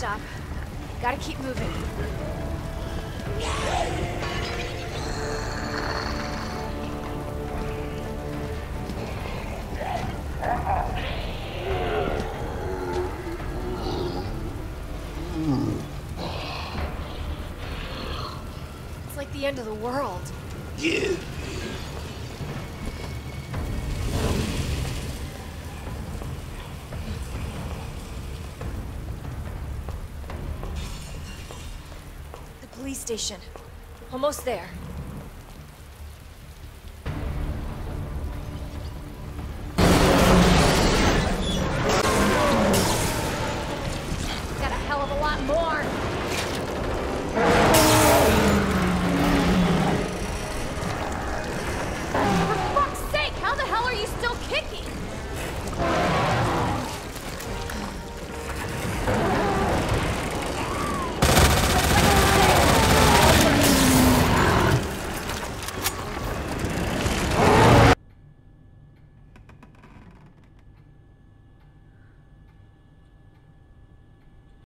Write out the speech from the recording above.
stop. Gotta keep moving. It's like the end of the world. Give police station. Almost there. Got a hell of a lot more.